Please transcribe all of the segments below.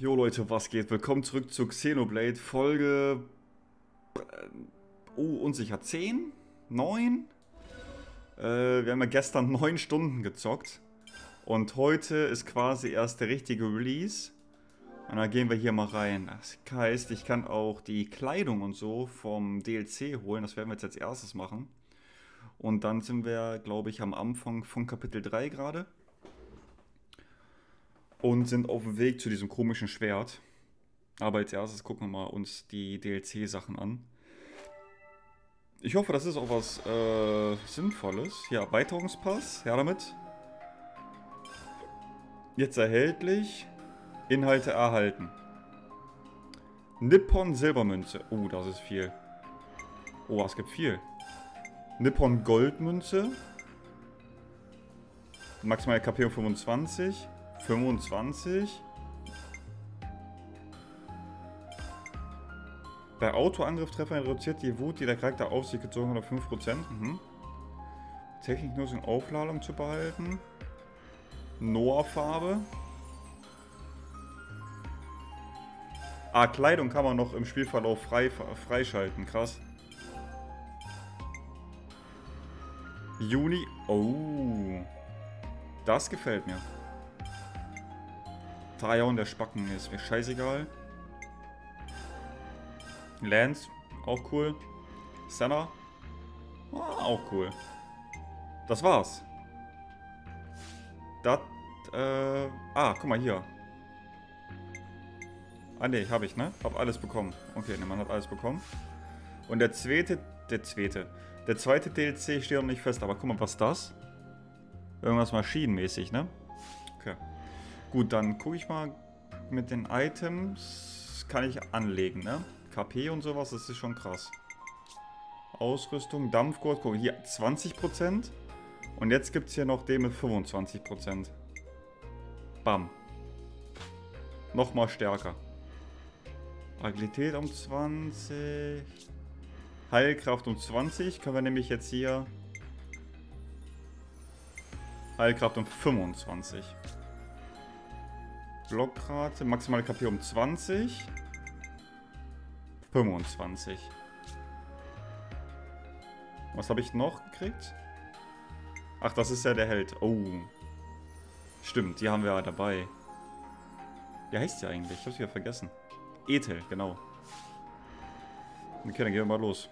Jo Leute, was geht? Willkommen zurück zu Xenoblade Folge... äh, Oh, unsicher. 10? 9? Äh, wir haben ja gestern 9 Stunden gezockt. Und heute ist quasi erst der richtige Release. Und dann gehen wir hier mal rein. Das heißt, ich kann auch die Kleidung und so vom DLC holen. Das werden wir jetzt als erstes machen. Und dann sind wir, glaube ich, am Anfang von Kapitel 3 gerade. Und sind auf dem Weg zu diesem komischen Schwert. Aber als erstes gucken wir mal uns die DLC-Sachen an. Ich hoffe, das ist auch was äh, Sinnvolles. Hier, Erweiterungspass. Her damit. Jetzt erhältlich. Inhalte erhalten. Nippon Silbermünze. Oh, das ist viel. Oh, es gibt viel. Nippon Goldmünze. Maximale KP um 25. 25. Bei Autoangriff Treffer reduziert die Wut, die der Charakter auf sich gezogen hat, auf 5%. Mhm. Technik nur in Aufladung zu behalten. Noah-Farbe. Ah, Kleidung kann man noch im Spielverlauf frei, freischalten. Krass. Juni. Oh. Das gefällt mir. Trajan, der Spacken ist mir scheißegal. Lance, auch cool. Senna, ah, auch cool. Das war's. Das, äh, ah, guck mal hier. Ah, ne, hab ich, ne? Hab alles bekommen. Okay, ne, man hat alles bekommen. Und der zweite, der zweite, der zweite DLC steht noch nicht fest, aber guck mal, was ist das? Irgendwas maschinenmäßig, ne? Okay. Gut, dann gucke ich mal mit den Items. Kann ich anlegen, ne? KP und sowas, das ist schon krass. Ausrüstung, Dampfgurt, guck, hier 20%. Und jetzt gibt es hier noch den mit 25%. Bam. Nochmal stärker. Agilität um 20. Heilkraft um 20. Können wir nämlich jetzt hier... Heilkraft um 25. Blockrate, maximale KP um 20. 25. Was habe ich noch gekriegt? Ach, das ist ja der Held. Oh. Stimmt, die haben wir ja dabei. Wie heißt die eigentlich? Ich habe sie ja vergessen. Ethel, genau. Okay, dann gehen wir mal los.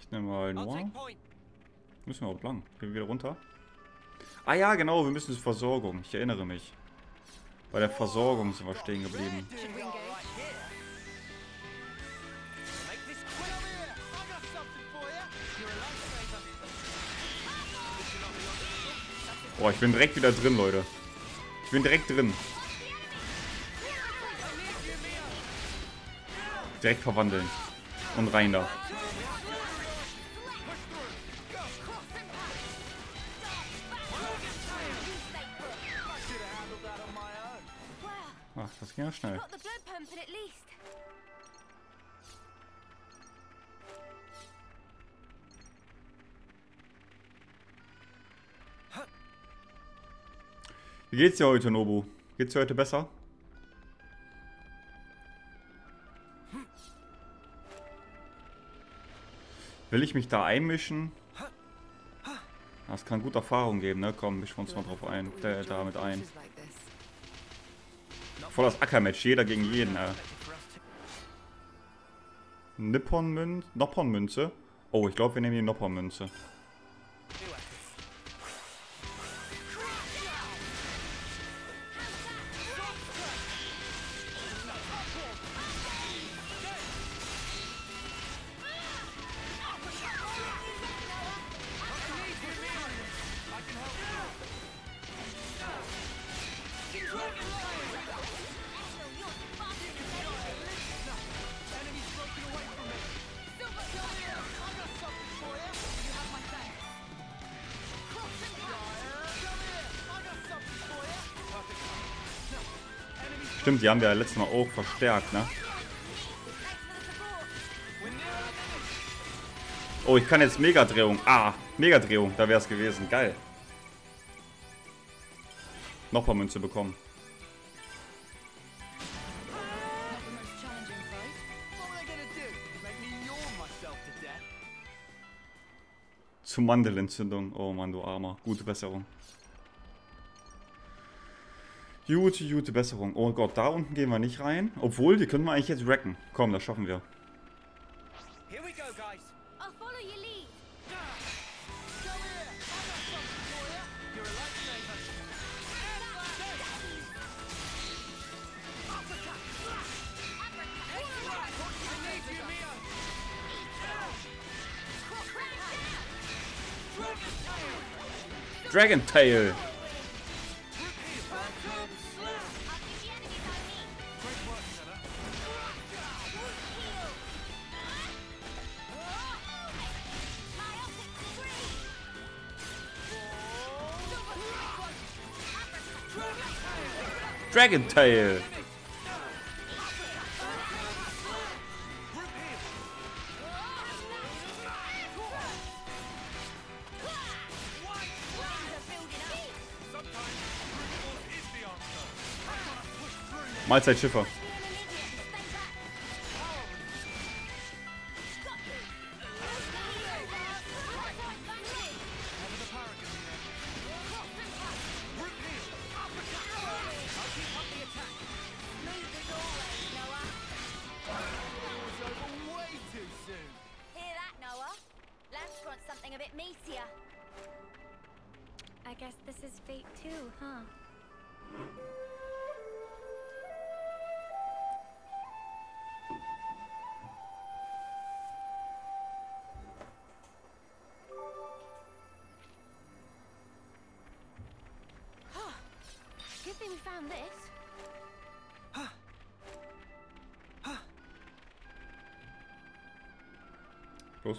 Ich nehme mal Noir. Müssen wir auch lang. Gehen wir wieder runter. Ah ja, genau, wir müssen zur Versorgung. Ich erinnere mich. Bei der Versorgung sind wir stehen geblieben. Boah, ich bin direkt wieder drin, Leute. Ich bin direkt drin. Direkt verwandeln. Und rein da. Das ging ja schnell. Wie geht's dir heute, Nobu? Geht's dir heute besser? Will ich mich da einmischen? Das kann gute Erfahrung geben, ne? Komm, mischen wir uns mal drauf ein, äh, damit ein. Voll das Ackermatch, jeder gegen jeden, äh. Nippon-Münze? Noppon-Münze? Oh, ich glaube, wir nehmen die Noppon-Münze. Stimmt, die haben wir ja letztes Mal auch verstärkt, ne? Oh, ich kann jetzt Megadrehung. Ah, Megadrehung, da wäre es gewesen. Geil. Nochmal Münze bekommen. Zu Mandelentzündung. Oh Mann, du Armer. Gute Besserung. Gute, gute Besserung. Oh Gott, da unten gehen wir nicht rein. Obwohl, die können wir eigentlich jetzt wrecken. Komm, das schaffen wir. Here we Dragon Tail. Mahlzeit Schiffer.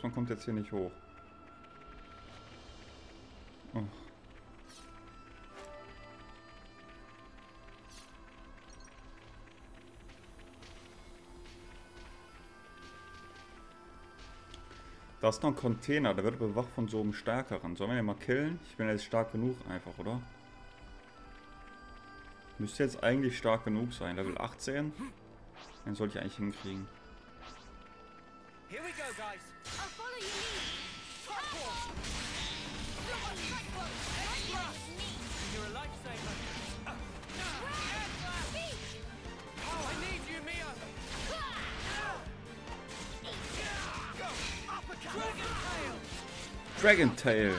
Man kommt jetzt hier nicht hoch. Oh. Da ist noch ein Container, der wird bewacht von so einem Stärkeren. Sollen wir den mal killen? Ich bin jetzt stark genug einfach, oder? Müsste jetzt eigentlich stark genug sein. Level 18. Den sollte ich eigentlich hinkriegen. Here we go, guys. I'll follow your lead. You're a lifesaver. Oh, I need you, Mia. Go. Uppercut. Dragon Dragon tail.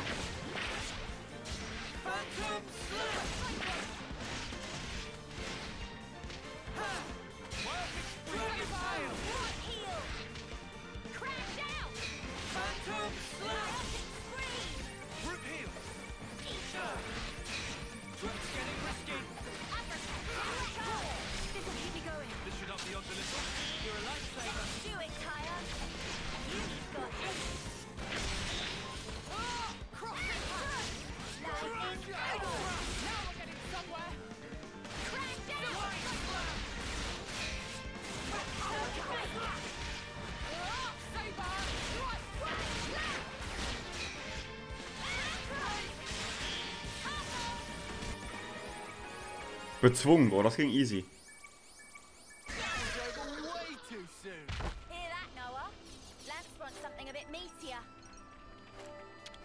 Wants something a bit meatier.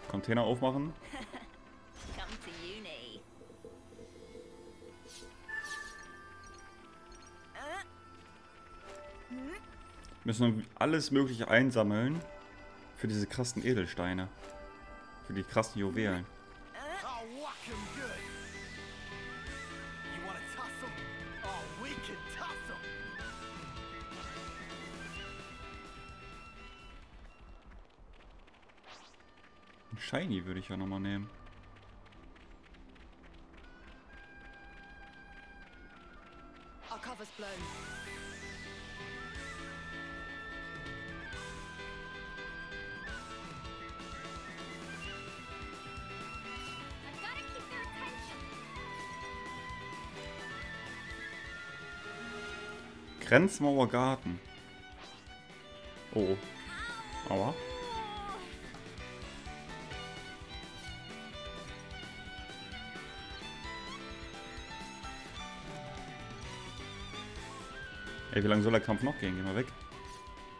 Container aufmachen. Müssen alles mögliche einsammeln für diese krassen Edelsteine. Für die krassen Juwelen. Shiny würde ich ja nochmal nehmen. Grenzmauer Garten. Oh. Aua. Ey, wie lange soll der Kampf noch gehen? Geh mal weg.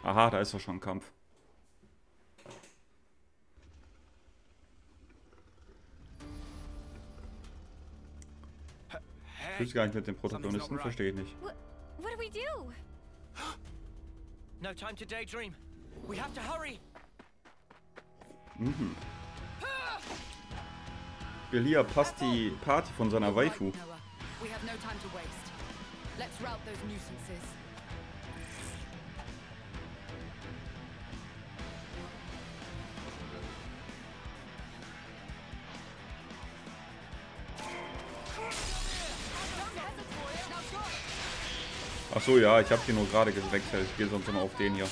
Aha, da ist doch schon ein Kampf. Ich will gar nicht mit dem Protagonisten, verstehe ich nicht. What, what do we do? No time to daydream. We have to hurry. Belia passt die Party von seiner Waifu. We have no time to waste. Let's rout those nuisances. Ach so, ja, ich habe hier nur gerade gewechselt. Ich gehe sonst immer auf den hier.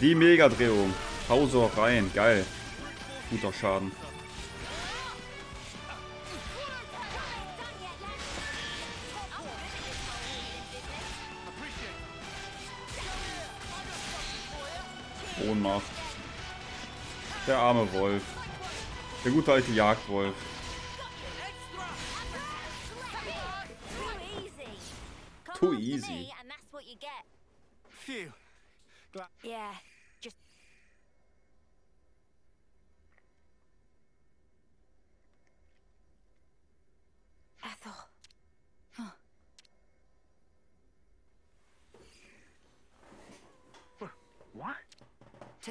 Die Mega-Drehung. Hauser rein. Geil. Guter Schaden. Ohnmacht. Der arme Wolf. Der gute alte Jagdwolf. Too Too easy. Come after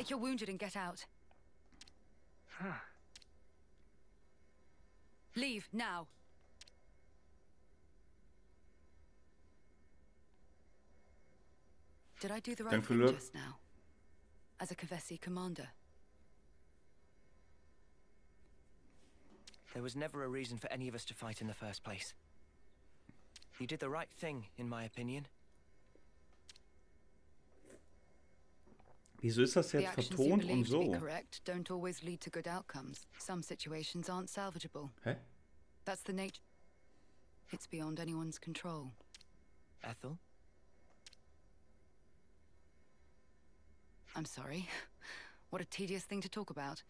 Take your wounded and get out. Leave now. Did I do the right Dank thing just now? As a Kavesi commander? There was never a reason for any of us to fight in the first place. You did the right thing, in my opinion. Wieso ist das The jetzt actions vertont und believe to be so? correct don't always lead to good outcomes. Some situations aren't salvageable. Hä? That's the nature. It's beyond anyone's control. Ethel? I'm sorry. What a tedious thing to talk about.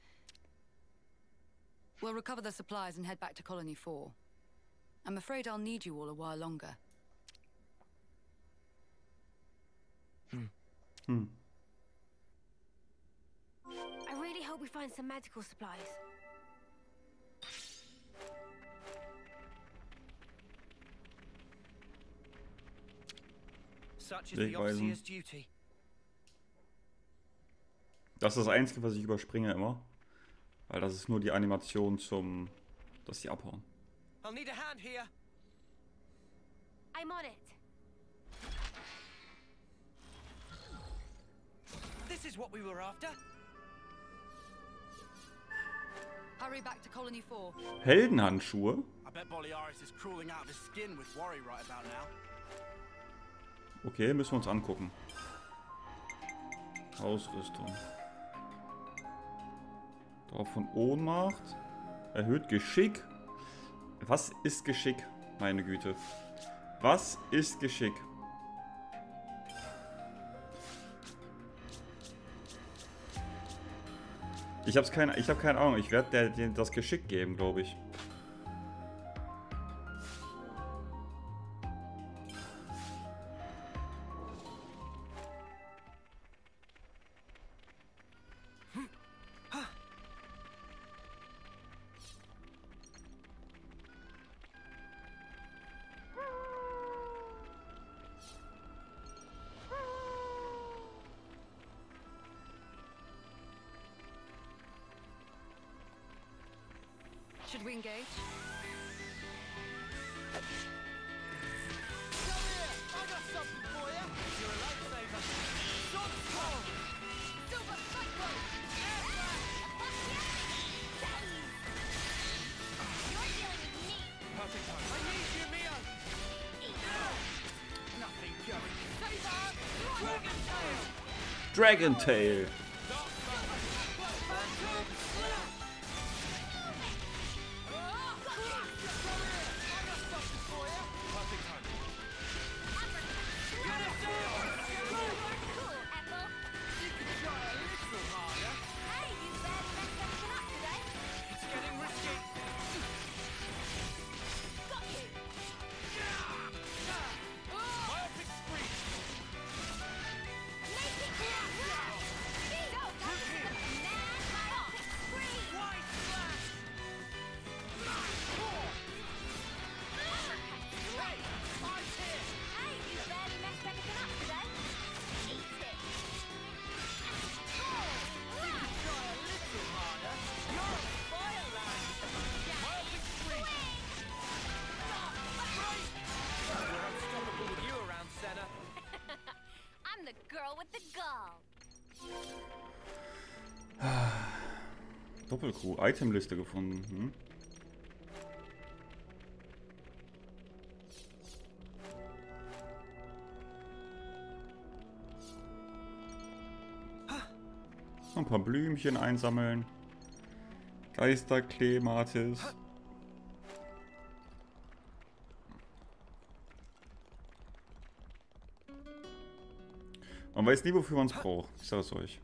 We'll recover the supplies and head back to Colony 4. I'm afraid I'll need you all a while longer. Hm. I really hope we find some medical supplies. Such is the Wegweisen. Das ist das Einzige, was ich überspringe immer. Weil das ist nur die Animation zum... dass die abhauen. I'll need a hand here. I'm on it. This is what we were after. Hurry back to Colony 4. Heldenhandschuhe? Okay, müssen wir uns angucken. Ausrüstung. Drauf von Ohnmacht. Erhöht Geschick. Was ist Geschick? Meine Güte. Was ist Geschick? Ich hab's keine, habe keine Ahnung. Ich werde der das Geschick geben, glaube ich. Should we engage? Come here! I got something for you! You're a lifesaver! Stop! Perfect time. I need you, Mia! Nothing going. Dragon Tail! Dragon Tail! Doppelcrew. Itemliste gefunden. Hm? Ein paar Blümchen einsammeln. Geisterklematis. Man weiß nie, wofür man es braucht. Ich sag's euch.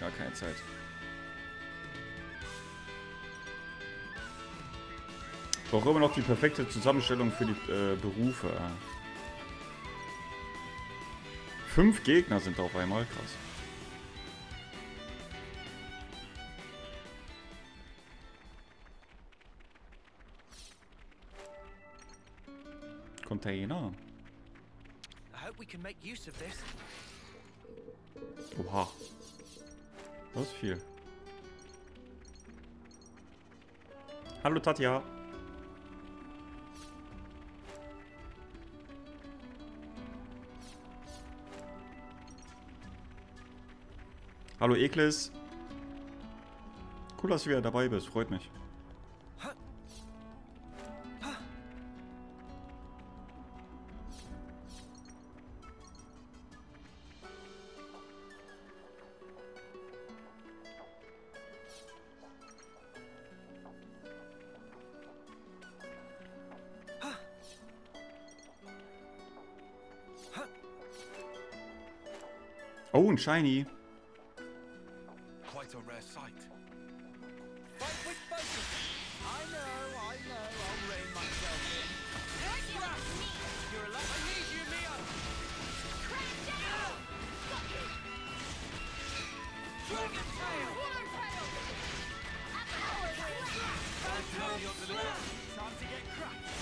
Gar keine Zeit. Ich brauche immer noch die perfekte Zusammenstellung für die äh, Berufe. Fünf Gegner sind auf einmal, krass. Container. I hope we can make use of this. Oha. Das ist viel. Hallo Tatja. Hallo Eklis. Cool, dass du wieder dabei bist. Freut mich. Dragon tail. Turn your delivery. Time to get cracked.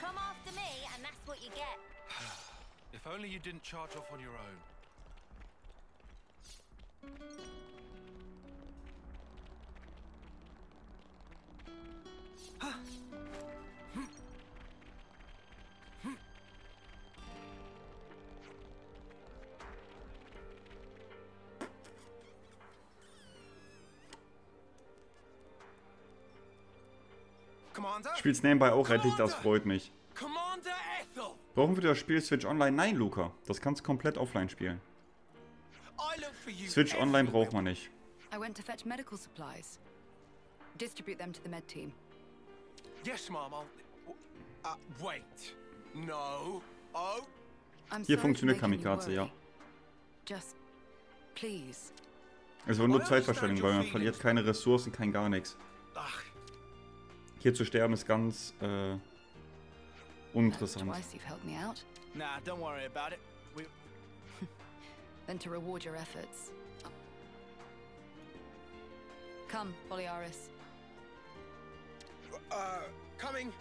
Come after me, and that's what you get. If only you didn't charge off on your own. Spielst nebenbei auch endlich, das freut mich. Brauchen wir das Spiel Switch Online? Nein, Luca. Das kannst du komplett offline spielen. Switch Online braucht man nicht. I went to fetch medical supplies. Distribute them to the med team. Yes, Mom. I'll... Uh, wait. No. Oh. I'm Hier funktioniert Kamikaze, ja. worry. Just, please. Es war nur Zeitverschwendung, weil man verliert keine Ressourcen, kein gar nichts. Ach, Hier zu sterben ist ganz äh, uninteressant. Twice you've helped me out. nah, don't worry about it. We... Then to reward your efforts. Come, Boliaris. Uh, coming.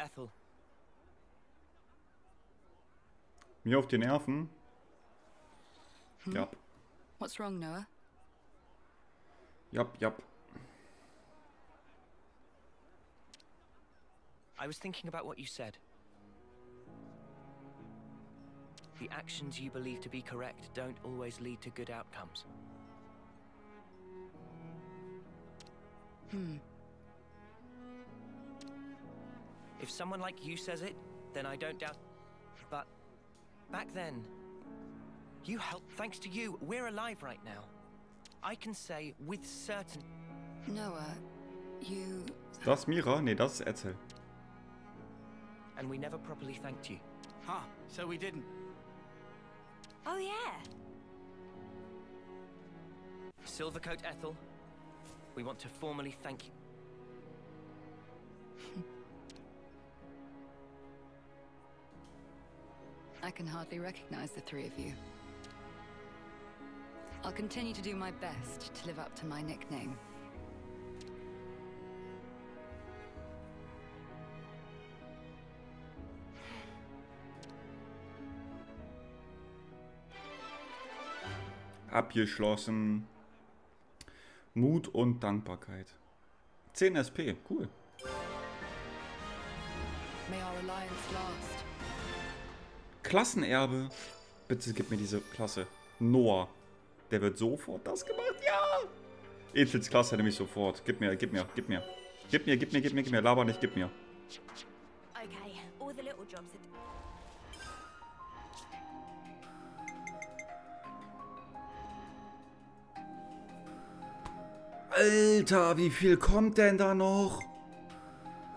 Ethel, Mir auf die Nerven. Ja, What's wrong, Noah? Jap, yup. I was thinking about what you said. the actions you believe to be correct don't always lead to good outcomes. Hmm. If someone like you says it, then I don't doubt. But back then, you helped. Thanks to you, we're alive right now. I can say with certain. Noah, you. Das Mira? Nee, das ist Etzel. And we never properly thanked you. Huh, so we didn't. Oh, yeah. Silvercoat Ethel, we want to formally thank you. I can hardly recognize the three of you. I'll continue to do my best to live up to my nickname. Abgeschlossen. Mut und Dankbarkeit. 10 SP, cool. May our alliance last. Klassenerbe. Bitte gib mir diese Klasse. Noah. Der wird sofort das gemacht. Ja! Ethels Klasse nämlich sofort. Gib mir, gib mir, gib mir. Gib mir, gib mir, gib mir, gib mir. Laber nicht, gib mir. Okay, all the little jobs are Alter, wie viel kommt denn da noch?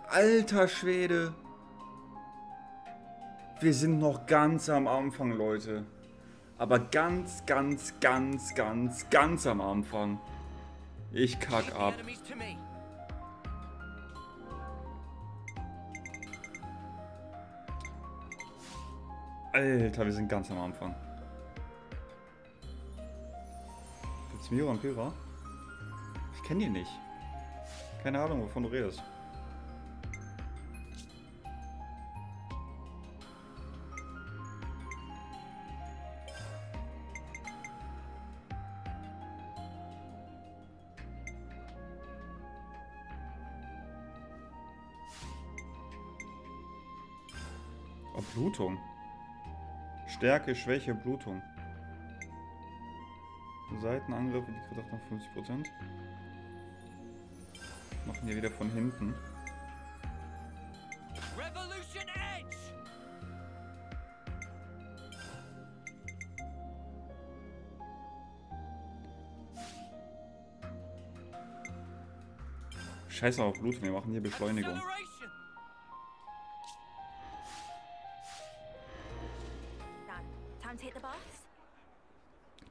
Alter Schwede. Wir sind noch ganz am Anfang, Leute. Aber ganz, ganz, ganz, ganz, ganz am Anfang. Ich kack ab. Alter, wir sind ganz am Anfang. Gibt's und Pyrrha? Ich kenne die nicht. Keine Ahnung, wovon du redest. Blutung. Stärke, Schwäche, Blutung. Seitenangriffe, die Verdacht noch 50%. Machen hier wieder von hinten. Revolution Edge! Scheiße auf Blutung, wir machen hier Beschleunigung.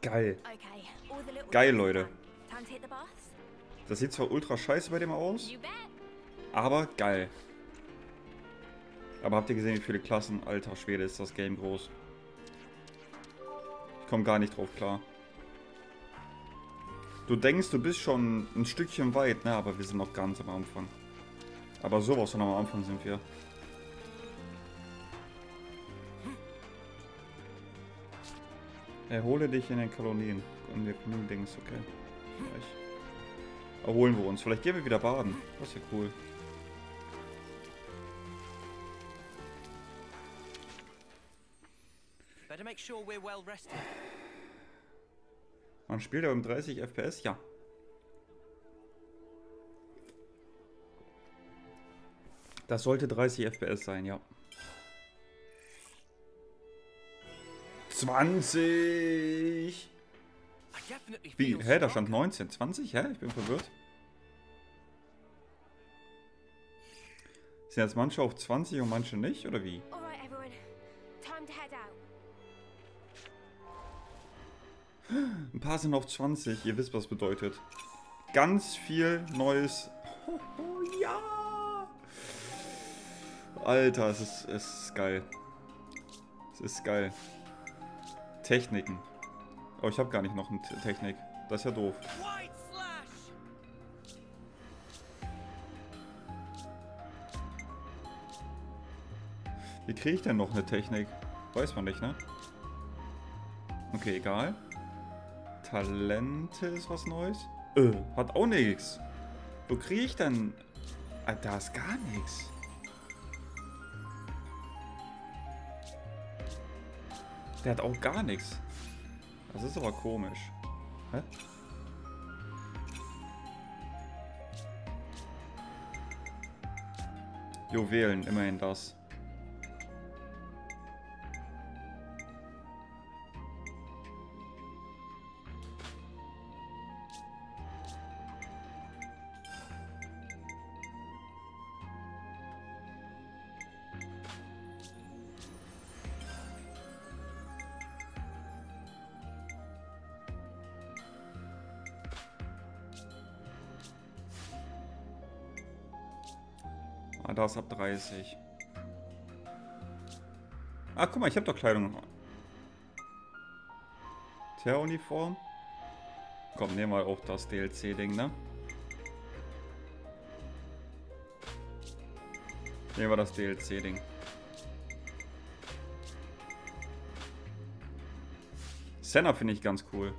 Geil. Geil, Leute. Das sieht zwar ultra scheiße bei dem aus, aber geil. Aber habt ihr gesehen, wie viele Klassen? Alter Schwede, ist das Game groß. Ich komme gar nicht drauf klar. Du denkst, du bist schon ein Stückchen weit, ne? Aber wir sind noch ganz am Anfang. Aber sowas von am Anfang sind wir. Erhole dich in den Kolonien. In den Kolonien-Dings, okay. Gleich. Erholen wir uns. Vielleicht gehen wir wieder baden. Das ist ja cool. Man spielt aber im 30 FPS? Ja. Das sollte 30 FPS sein, ja. 20! I definitely Wie? Hä, da stand stronger. 19. 20? Hä? Ich bin verwirrt. Sind jetzt manche auf 20 und manche nicht, oder wie? Ein paar sind auf 20. Ihr wisst, was bedeutet. Ganz viel neues. Oh, ja! Alter, es ist, es ist geil. Es ist geil. Techniken. Oh, ich habe gar nicht noch eine Te- Technik. Das ist ja doof. Wie kriege ich denn noch eine Technik? Weiß man nicht, ne? Okay, egal. Talente ist was Neues. Äh, hat auch nichts. Wo kriege ich denn... Ah, da ist gar nichts. Der hat auch gar nichts. Das ist aber komisch. Hä? Juwelen, immerhin das. Ah, da ist ab 30. Ah, guck mal, ich habe doch Kleidung. Terroruniform. Komm, nehmen wir auch das DLC-Ding, ne? Nehmen wir das DLC-Ding. Senna finde ich ganz cool.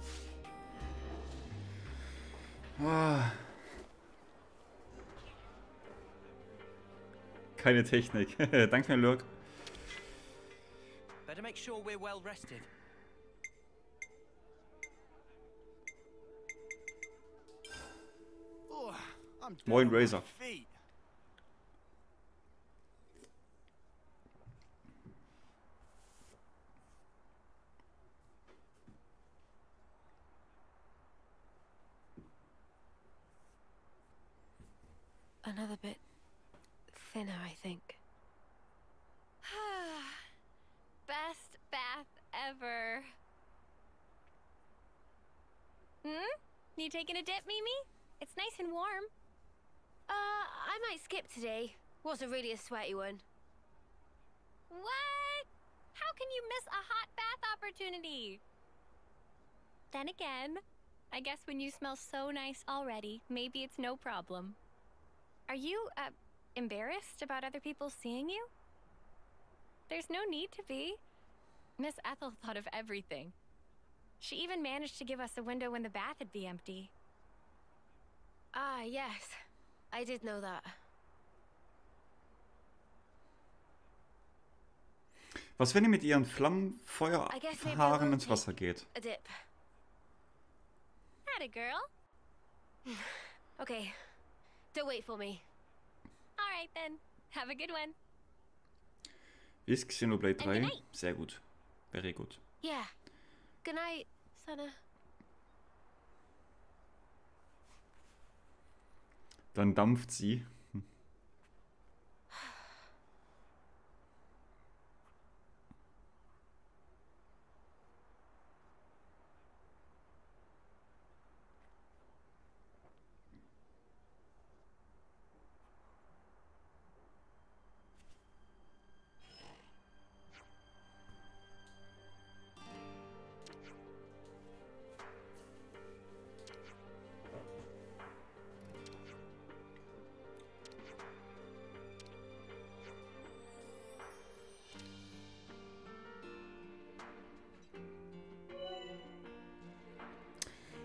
Ah. Keine Technik. Danke Lurk. Better make sure we're well rested. Oh, Moin, Razor. Taking a dip, Mimi? It's nice and warm. Uh, I might skip today. Wasn't really a sweaty one. What? How can you miss a hot bath opportunity? Then again, I guess when you smell so nice already, maybe it's no problem. Are you, uh, embarrassed about other people seeing you? There's no need to be. Miss Ethel thought of everything. She even managed to give us a window when the bath would be empty. Ah, yes. I did know that. Was, wenn ihr mit ihren I guess maybe I Flammenfeuerhaaren will ins Wasser geht? A dip. Atta girl. Okay. Don't wait for me. All right then. Have a good one. Ist Xenoblade 3? Sehr gut. Very gut. Yeah. Good night, Senna. Dann dampft sie.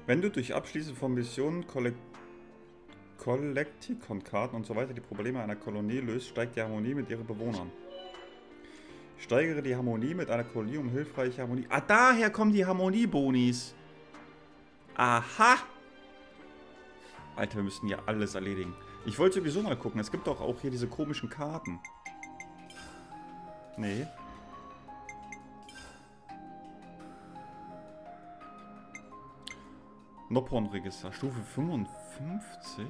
Wenn du durch Abschließen von Missionen, Kollek Kollektikon-Karten und so weiter die Probleme einer Kolonie löst, steigt die Harmonie mit ihren Bewohnern. Steigere die Harmonie mit einer Kolonie um hilfreiche Harmonie. Ah, daher kommen die Harmonie-Bonis. Aha! Alter, wir müssen hier alles erledigen. Ich wollte sowieso mal gucken. Es gibt doch auch hier diese komischen Karten. Nee. Noppon-Register, Stufe 55.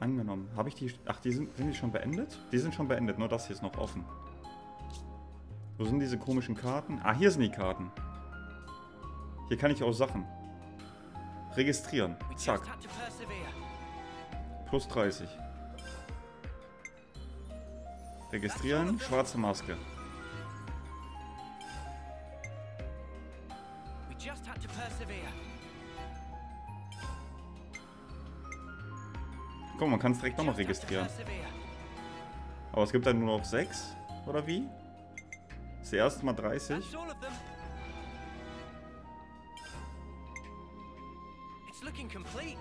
Angenommen. Habe ich die. Ach, die sind, sind die schon beendet? Die sind schon beendet, nur das hier ist noch offen. Wo sind diese komischen Karten? Ah, hier sind die Karten. Hier kann ich auch Sachen. Registrieren. Zack. Plus 30. Registrieren. Schwarze Maske. Guck mal, man kann es direkt nochmal registrieren. Aber es gibt dann nur noch 6. Oder wie? Das erste Mal 30. That's all of them. It's looking complete.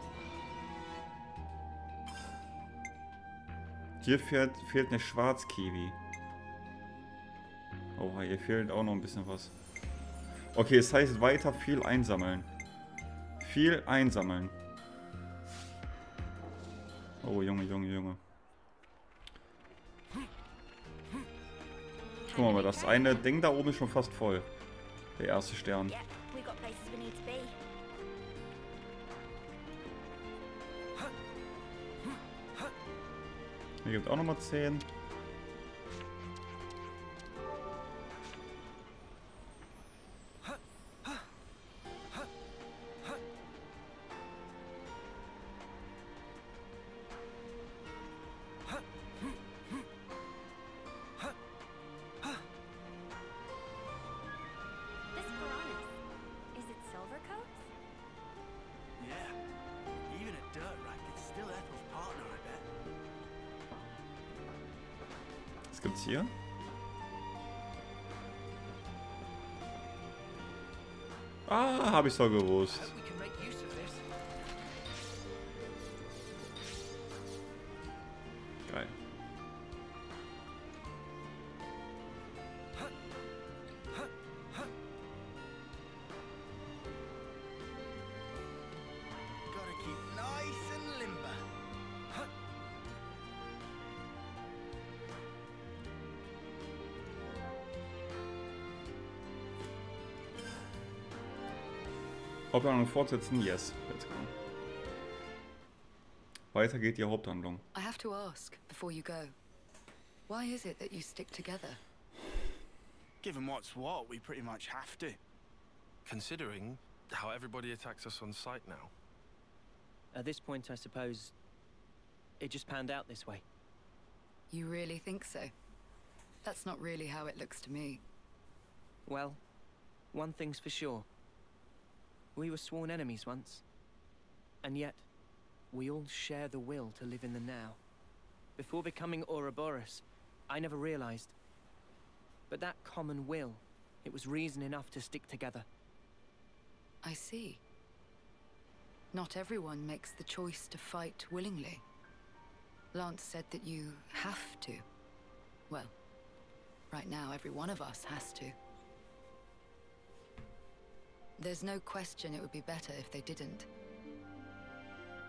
Hier fehlt, fehlt eine Schwarzkiwi. Oh, hier fehlt auch noch ein bisschen was. Okay, es heißt weiter viel einsammeln. Viel einsammeln. Oh, Junge, Junge, Junge. Guck mal, das eine Ding da oben ist schon fast voll. Der erste Stern. Hier gibt auch nochmal 10. Was gibt's hier? Ah, habe ich doch gewusst. Haupthandlung fortsetzen? Yes. Let's go. Weiter geht die Haupthandlung. I have to ask before you go. Why is it that you stick together? Given what's what, we pretty much have to. Considering how everybody attacks us on sight now. At this point, I suppose it just panned out this way. You really think so? That's not really how it looks to me. Well, one thing's for sure. We were sworn enemies once. And yet, we all share the will to live in the now. Before becoming Ouroboros, I never realized. But that common will, it was reason enough to stick together. I see. Not everyone makes the choice to fight willingly. Lance said that you have to. Well, right now, every one of us has to. There's no question it would be better if they didn't.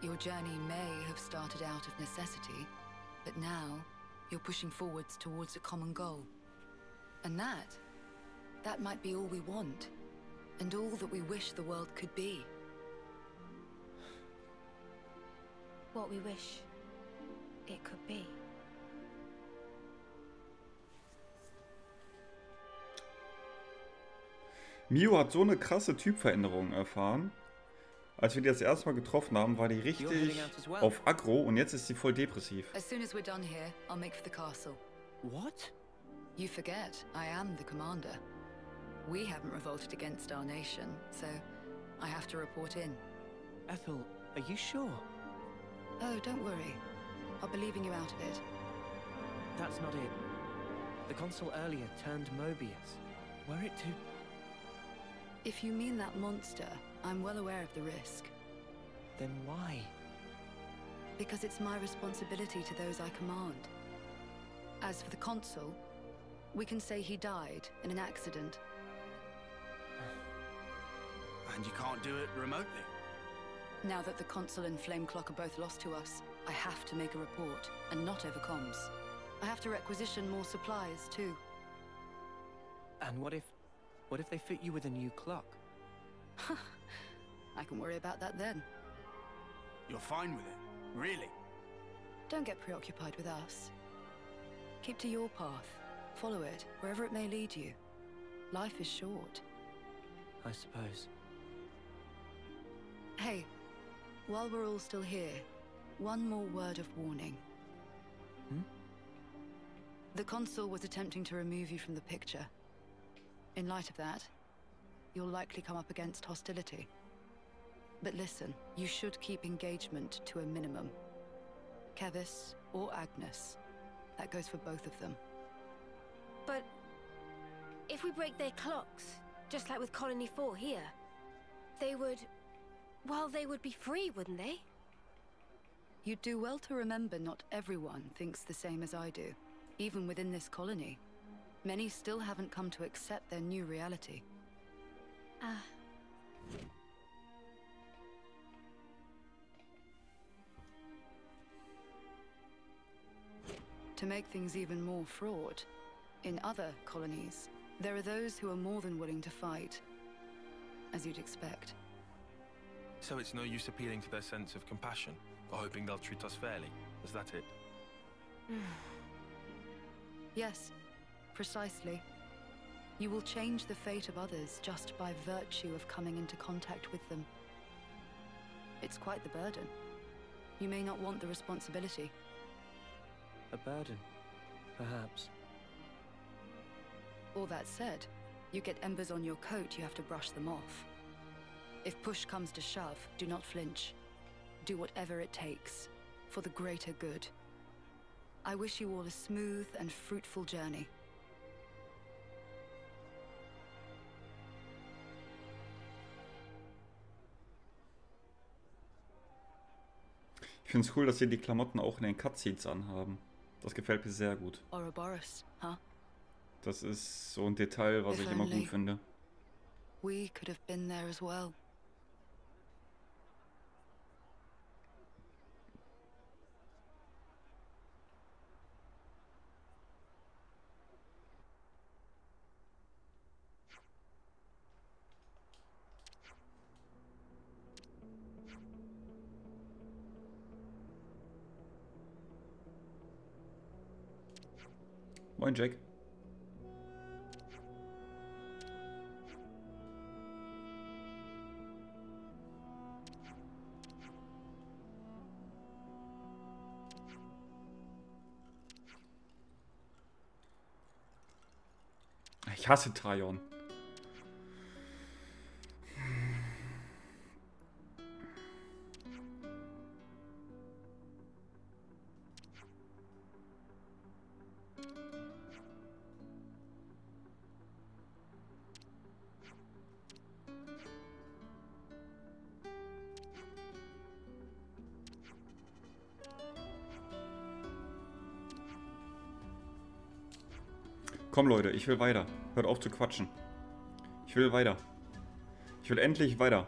Your journey may have started out of necessity, but now you're pushing forwards towards a common goal. And that, that might be all we want, and all that we wish the world could be. What we wish it could be. Mio hat so eine krasse Typveränderung erfahren. Als wir die das erste Mal getroffen haben, war die richtig auf Aggro und jetzt ist sie voll depressiv. As soon as we're done here, I'll make for the castle. What? You forget, I am the commander. We haven't revolted against our nation, so I have to report in. Ethel, are you sure? Oh, don't worry. I'll be leaving you out of it. That's not it. The consul earlier turned Mobius. Were it to... If you mean that monster, I'm well aware of the risk. Then why? Because it's my responsibility to those I command. As for the consul, we can say he died in an accident. And you can't do it remotely. Now that the consul and Flame Clock are both lost to us, I have to make a report, and not over comms. I have to requisition more supplies, too. And what if... What if they fit you with a new clock? I can worry about that then. You're fine with it. Really. Don't get preoccupied with us. Keep to your path. Follow it, wherever it may lead you. Life is short. I suppose. Hey, while we're all still here, one more word of warning. Hmm? The consul was attempting to remove you from the picture. In light of that, you'll likely come up against hostility. But listen, you should keep engagement to a minimum. Kevis or Agnes. That goes for both of them. But if we break their clocks, just like with Colony 4 here, they would. Well, they would be free, wouldn't they? You'd do well to remember not everyone thinks the same as I do, even within this colony. Many still haven't come to accept their new reality. Ah. To make things even more fraught, in other colonies, there are those who are more than willing to fight. As you'd expect. So it's no use appealing to their sense of compassion, or hoping they'll treat us fairly. Is that it? Yes, precisely. You will change the fate of others just by virtue of coming into contact with them. It's quite the burden. You may not want the responsibility. A burden, perhaps. All that said, you get embers on your coat, you have to brush them off. If push comes to shove, do not flinch. Do whatever it takes, for the greater good. I wish you all a smooth and fruitful journey. Ich finde es cool, dass sie die Klamotten auch in den Cutscenes anhaben. Das gefällt mir sehr gut. Ouroboros, huh? Das ist so ein Detail, was If ich immer gut finde. We could have been there as well. Moin, Jack. Ich hasse Trajon. Komm Leute, ich will weiter. Hört auf zu quatschen. Ich will weiter. Ich will endlich weiter.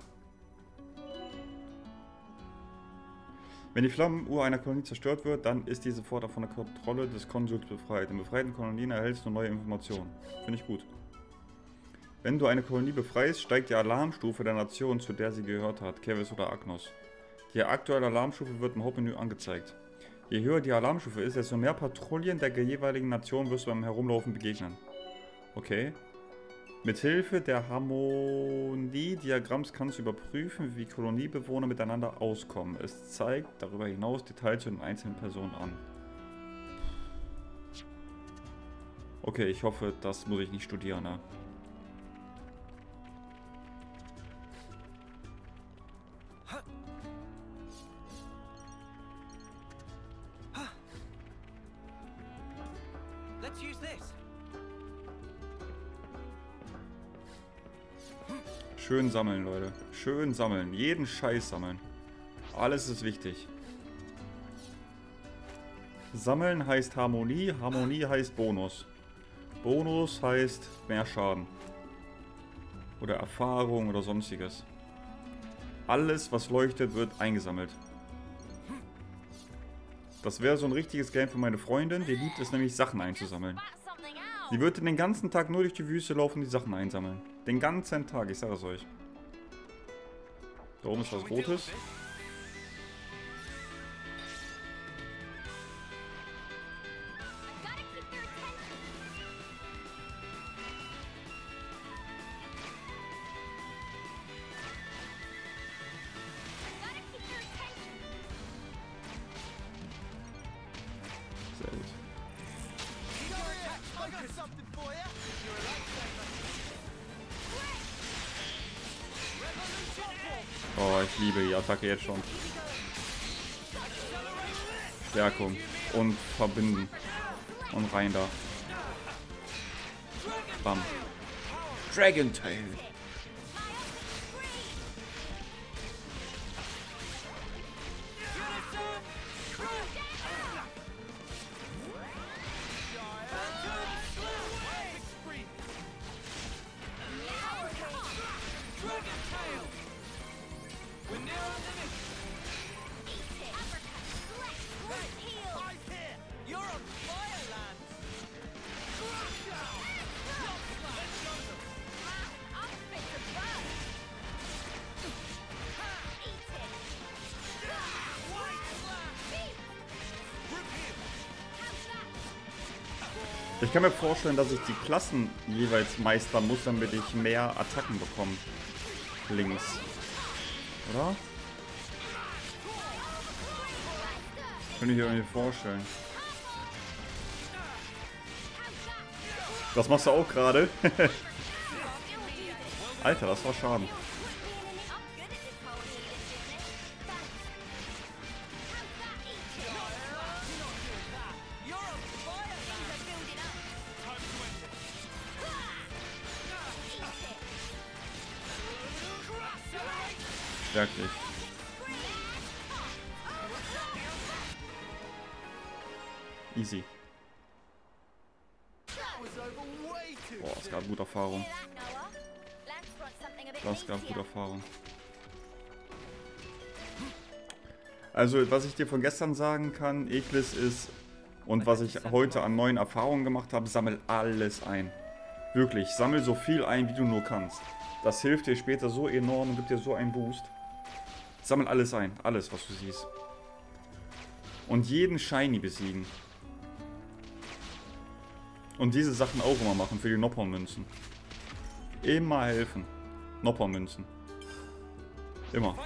Wenn die Flammenuhr einer Kolonie zerstört wird, dann ist diese sofort von der Kontrolle des Konsuls befreit. In befreiten Kolonien erhältst du neue Informationen. Finde ich gut. Wenn du eine Kolonie befreist, steigt die Alarmstufe der Nation, zu der sie gehört hat, Kevis oder Agnos. Die aktuelle Alarmstufe wird im Hauptmenü angezeigt. Je höher die Alarmstufe ist, desto mehr Patrouillen der jeweiligen Nation wirst du beim Herumlaufen begegnen. Okay. Mithilfe der Harmonie-Diagramms kannst du überprüfen, wie Koloniebewohner miteinander auskommen. Es zeigt darüber hinaus Details zu den einzelnen Personen an. Okay, ich hoffe, das muss ich nicht studieren, ne? Schön sammeln, Leute. Schön sammeln. Jeden Scheiß sammeln. Alles ist wichtig. Sammeln heißt Harmonie, Harmonie heißt Bonus. Bonus heißt mehr Schaden. Oder Erfahrung oder sonstiges. Alles, was leuchtet, wird eingesammelt. Das wäre so ein richtiges Game für meine Freundin. Die liebt es nämlich, Sachen einzusammeln. Sie wird den ganzen Tag nur durch die Wüste laufen und die Sachen einsammeln. Den ganzen Tag, ich sage es euch. Da oben ist was Rotes. Attacke jetzt schon. Stärkung. Und verbinden. Und rein da. Bam. Dragon Tail. Ich kann mir vorstellen, dass ich die Klassen jeweils meistern muss, damit ich mehr Attacken bekomme. Links. Oder? Könnte ich mir irgendwie vorstellen. Das machst du auch gerade. Alter, das war Schaden. Also, was ich dir von gestern sagen kann, Eklis ist, und was ich heute an neuen Erfahrungen gemacht habe, sammel alles ein. Wirklich, sammel so viel ein, wie du nur kannst. Das hilft dir später so enorm und gibt dir so einen Boost. Sammel alles ein, alles, was du siehst. Und jeden Shiny besiegen. Und diese Sachen auch immer machen für die Nopper-Münzen. Immer helfen. Nopper-Münzen. Immer.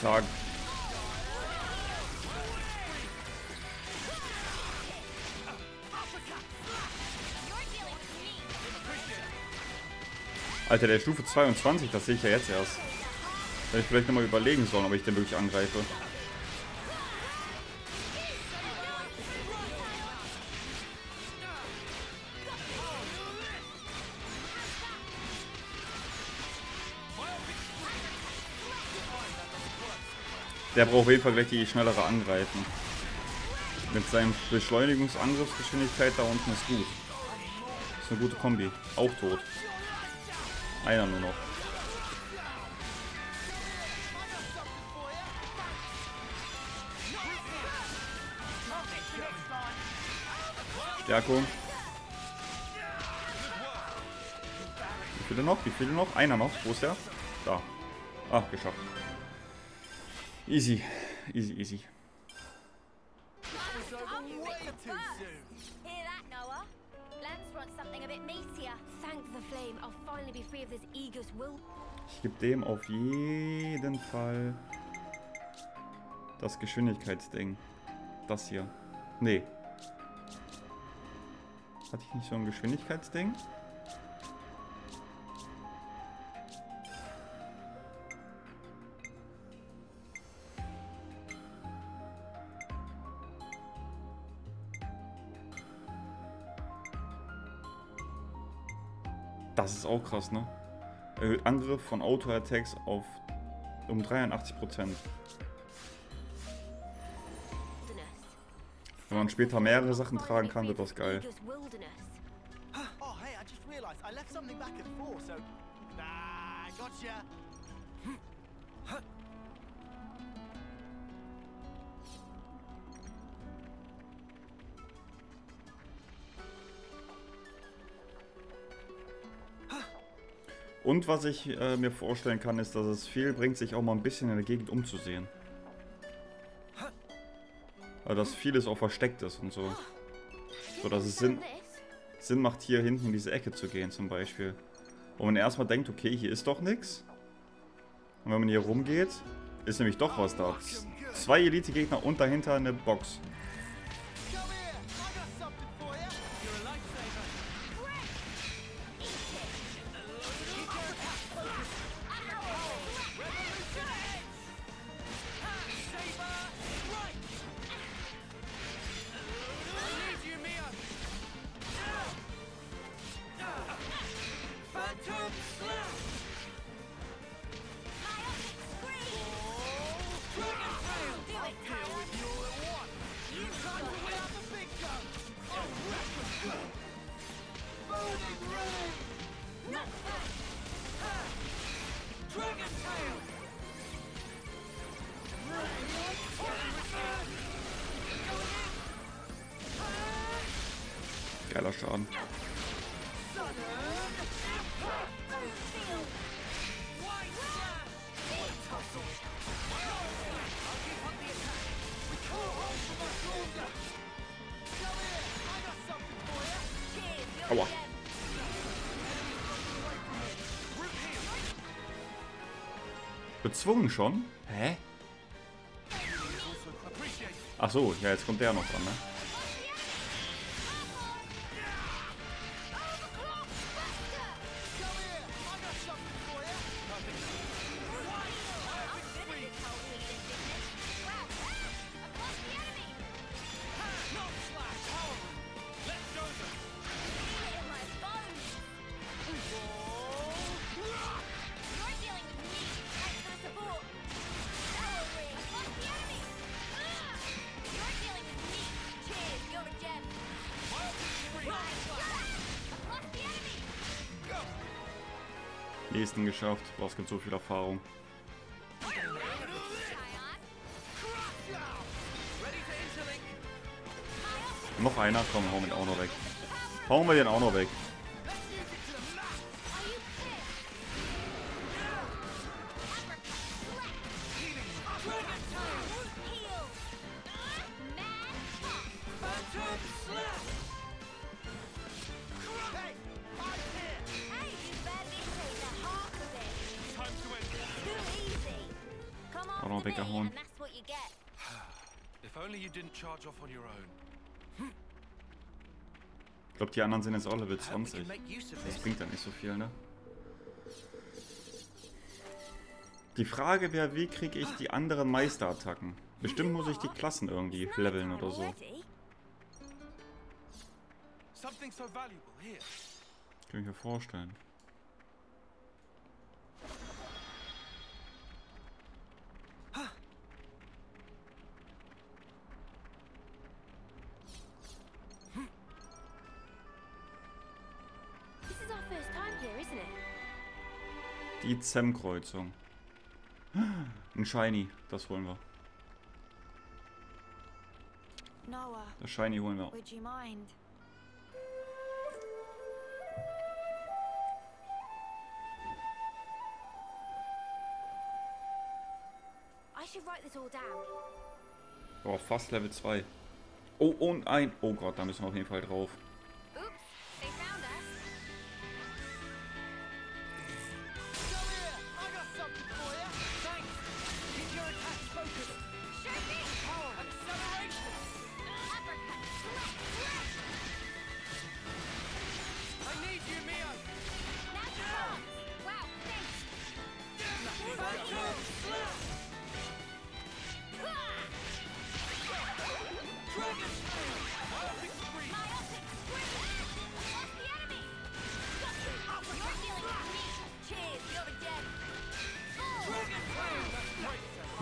Zack. Alter, der Stufe 22, das sehe ich ja jetzt erst. Hätte ich vielleicht nochmal überlegen sollen, ob ich den wirklich angreife. Der braucht auf jeden Fall gleich die schnellere Angreifen. Mit seinem Beschleunigungsangriffsgeschwindigkeit da unten ist gut. Ist eine gute Kombi. Auch tot. Einer nur noch. Stärkung. Wie viele noch? Wie viele noch? Einer noch. Wo ist der? Da. Ah, geschafft. Easy. Easy, easy. It's over way too soon. Hear that, Noah? Lance wants something a bit meatier. Thank the flame, I'll finally be free of this Aegis will. Ich gebe dem auf jeden Fall das Geschwindigkeitsding. Das hier. Nee. Hatte ich nicht so ein Geschwindigkeitsding? Auch krass, ne? Erhöht Angriff von Auto-Attacks auf um 83%. Wenn man später mehrere Sachen tragen kann, wird das geil. Oh, hey, I just realized I left something back at four, so. Ah, gotcha. Und was ich äh, mir vorstellen kann, ist, dass es viel bringt, sich auch mal ein bisschen in der Gegend umzusehen. Weil das vieles auch versteckt ist und so. So, dass es Sinn, Sinn macht, hier hinten in diese Ecke zu gehen zum Beispiel. Wo man erstmal denkt, okay, hier ist doch nichts. Und wenn man hier rumgeht, ist nämlich doch was da. Zwei Elite-Gegner und dahinter eine Box. Geiler Schaden. Aua. Bezwungen schon? Hä? Ach so, ja, jetzt kommt der noch dran, ne? Geschafft. Es gibt so viel Erfahrung. Noch einer? Komm, hau den auch noch weg. Hauen wir den auch noch weg. own. Ich glaube, die anderen sind jetzt auch Level I hope we 20. can make use of Das bringt ja nicht so viel, ne? Die Frage wäre, wie kriege ich die anderen Meisterattacken? Bestimmt muss ich die Klassen irgendwie leveln oder so. Kann ich mir vorstellen. Die Zem-Kreuzung. Ein Shiny, das holen wir. Das Shiny holen wir. Oh, fast Level 2. Oh, und ein. Oh Gott, da müssen wir auf jeden Fall drauf.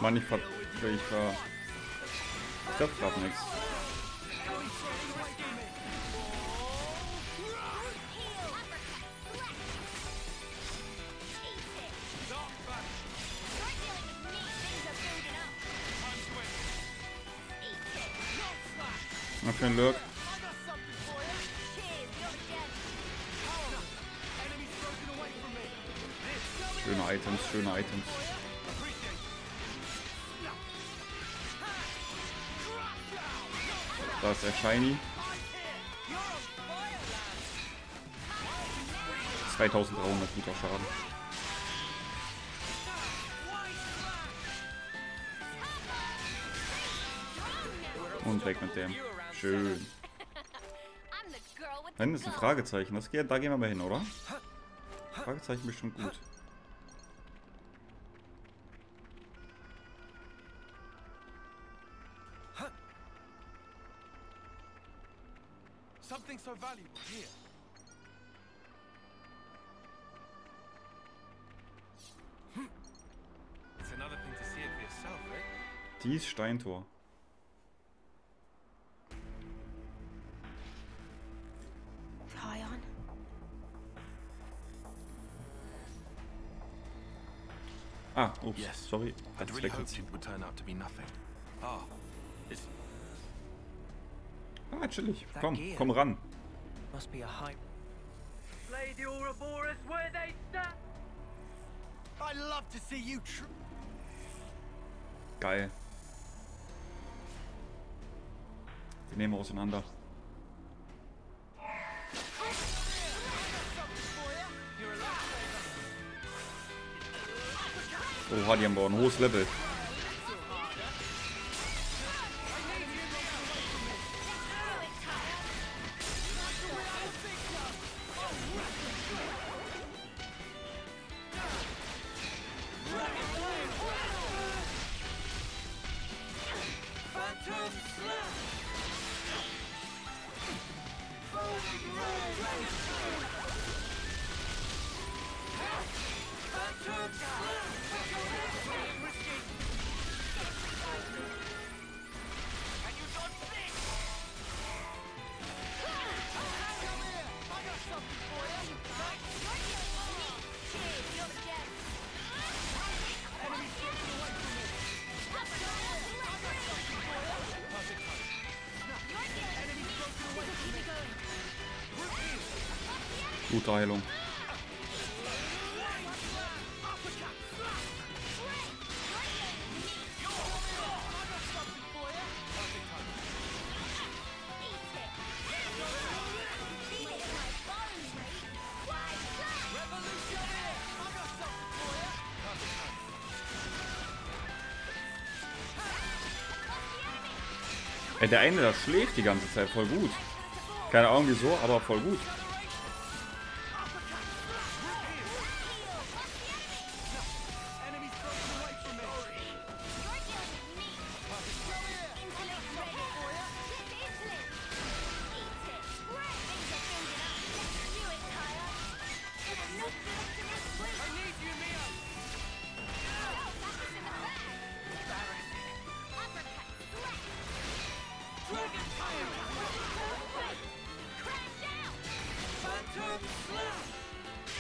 Mann, ich ver... Ich ver... Ich treffe grad nix. Heal. Uppercut. Slap. Eat it. Dark Battle. You're Da ist der Shiny. 2300 guter Schaden. Und weg mit dem. Schön. I'm the girl with Da the hinten ist ein. Fragezeichen. Das geht, da gehen wir mal hin, oder? Fragezeichen bestimmt gut. Eh? Dies Steintor. Ah, ups, Yes. sorry. I'd really hoped it would turn out to be nothing. Ah, it's Ah, chillig. Komm, komm ran. Must be a high. Slay the Ouroboros where they stand. I love to see you tr Geil. Die nehmen wir auseinander. Oha, die haben aber ein hohes Level. Heilung. Ey, der eine, der schläft die ganze Zeit voll gut. Keine Ahnung wieso, aber voll gut.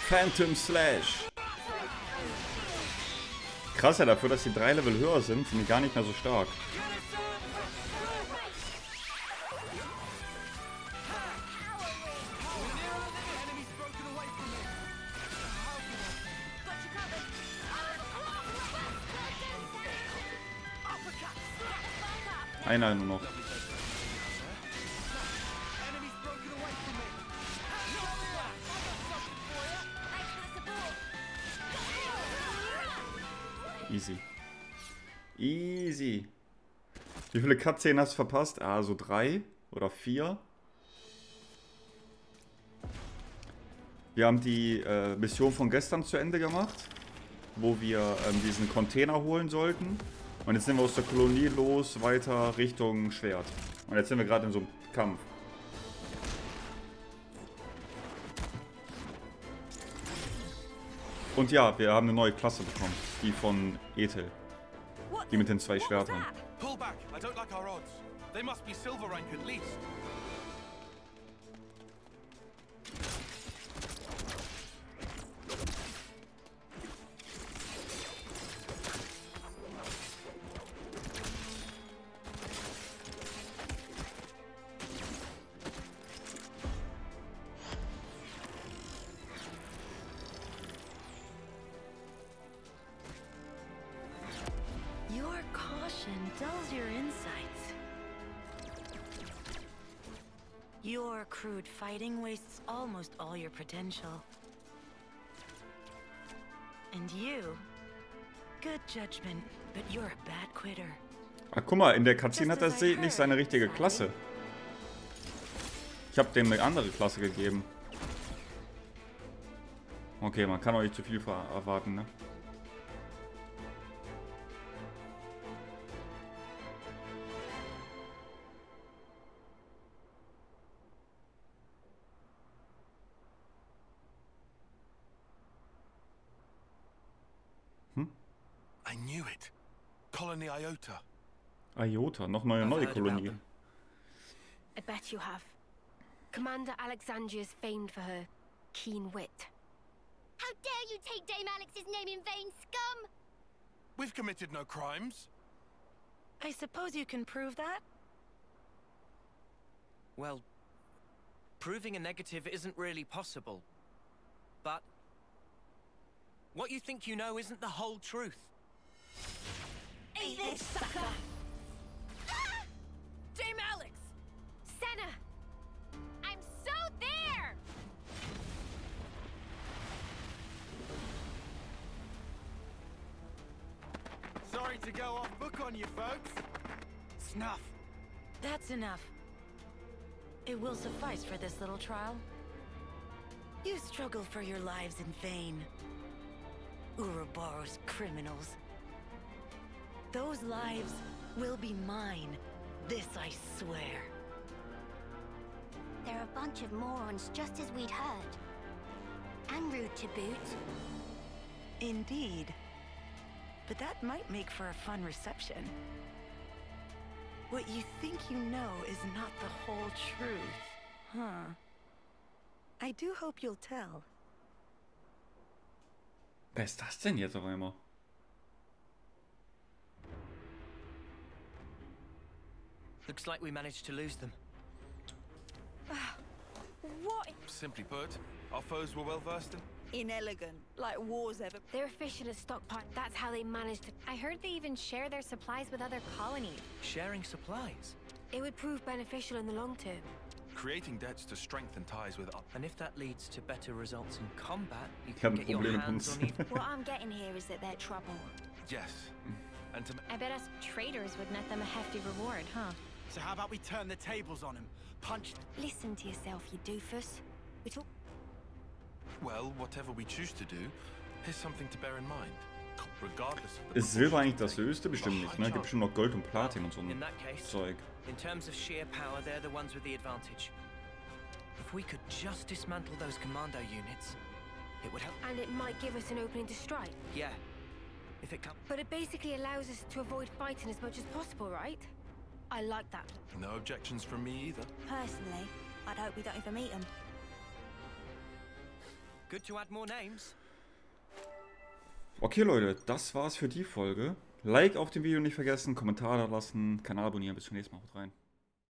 Phantom Slash. Krass ja dafür, dass die drei Level höher sind, sind die gar nicht mehr so stark. Einer nur noch. Viele Cutscenen hast du verpasst? Ah, so drei oder vier. Wir haben die äh, Mission von gestern zu Ende gemacht, wo wir ähm, diesen Container holen sollten. Und jetzt sind wir aus der Kolonie los, weiter Richtung Schwert. Und jetzt sind wir gerade in so einem Kampf. Und ja, wir haben eine neue Klasse bekommen. Die von Ethel. Die mit den zwei Schwertern. They must be silver rank at least. Your caution dulls your insights. Your crude fighting wastes almost all your potential. And you, good judgment, but you're a bad quitter. Ah, guck mal, in der Cutscene hat er nicht seine richtige Klasse. Ich habe dem eine andere Klasse gegeben. Okay, man kann auch nicht zu viel erwarten, ne? Iota. Iota, ah, nochmal eine I've neue Kolonie. I bet you have. Commander Alexandria is famed for her keen wit. How dare you take Dame Alex's name in vain, scum! We've committed no crimes. I suppose you can prove that? Well, Proving a negative isn't really possible. But what you think you know isn't the whole truth. Eat this, sucker! Ah! Dame Alex! Senna! I'm so there! Sorry to go off book on you folks. Snuff. That's enough. It will suffice for this little trial. You struggle for your lives in vain. Ouroboros criminals. Those lives will be mine. This I swear. They're a bunch of morons, just as we'd heard. And rude to boot. Indeed. But that might make for a fun reception. What you think you know is not the whole truth. Huh. I do hope you'll tell. Wer ist das denn Looks like we managed to lose them. What? Simply put, our foes were well versed in. Inelegant, like war's ever. They're fishing a stockpile. That's how they managed to. I heard they even share their supplies with other colonies. Sharing supplies. It would prove beneficial in the long term. Creating debts to strengthen ties with And if that leads to better results in combat, you can get your Problem, hands on even... What I'm getting here is that they're trouble. Yes. And to I bet us traders would net them a hefty reward, huh? So how about we turn the tables on him? Punch. Listen to yourself, you doofus. We talk. well, whatever we choose to do, here's something to bear in mind. Regardless of the Ist Silber eigentlich proportions, das höchste? Bestimmt nicht, ne? Gibt bestimmt noch Gold und Platin und so In ein that case, Zeug. in terms of sheer power, they're the ones with the advantage. If we could just dismantle those commando units, it would help. And it might give us an opening to strike. Yeah. If it comes... But it basically allows us to avoid fighting as much as possible, right? I like that. No objections from me either. Personally, I'd hope we don't even meet them. Good to add more names. Okay, Leute, das war's für die Folge. Like auf dem Video nicht vergessen, Kommentar da lassen, Kanal abonnieren. Bis zum nächsten Mal. Haut rein.